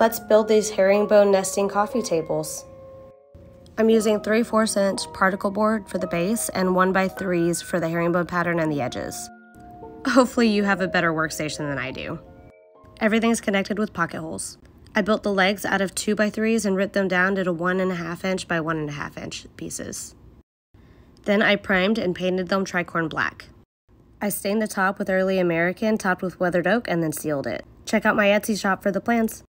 Let's build these herringbone nesting coffee tables. I'm using 3 4 inch particle board for the base and 1 by 3s for the herringbone pattern and the edges. Hopefully you have a better workstation than I do. Everything's connected with pocket holes. I built the legs out of 2 by 3s and ripped them down to 1.5 inch by 1.5 inch pieces. Then I primed and painted them tricorn black. I stained the top with early American, topped with weathered oak, and then sealed it. Check out my Etsy shop for the plans.